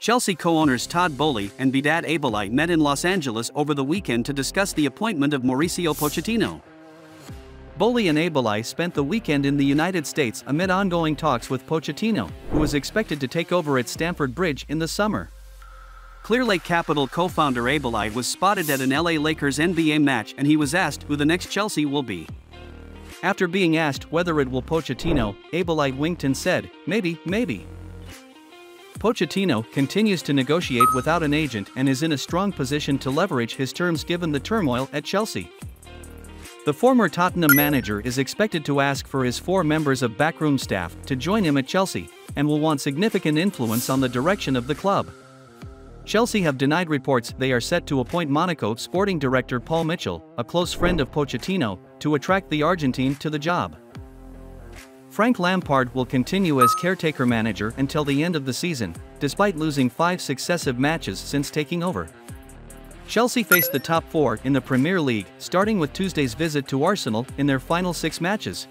Chelsea co-owners Todd Boehly and Behdad Eghbali met in Los Angeles over the weekend to discuss the appointment of Mauricio Pochettino. Boehly and Eghbali spent the weekend in the United States amid ongoing talks with Pochettino, who is expected to take over at Stamford Bridge in the summer. Clearlake Capital co-founder Eghbali was spotted at an LA Lakers NBA match and he was asked who the next Chelsea will be. After being asked whether it will Pochettino, Eghbali winked and said, maybe, maybe. Pochettino continues to negotiate without an agent and is in a strong position to leverage his terms given the turmoil at Chelsea. The former Tottenham manager is expected to ask for his four members of backroom staff to join him at Chelsea and will want significant influence on the direction of the club. Chelsea have denied reports they are set to appoint Monaco sporting director Paul Mitchell, a close friend of Pochettino, to attract the Argentine to the job. Frank Lampard will continue as caretaker manager until the end of the season, despite losing five successive matches since taking over. Chelsea faced the top four in the Premier League, starting with Tuesday's visit to Arsenal in their final six matches.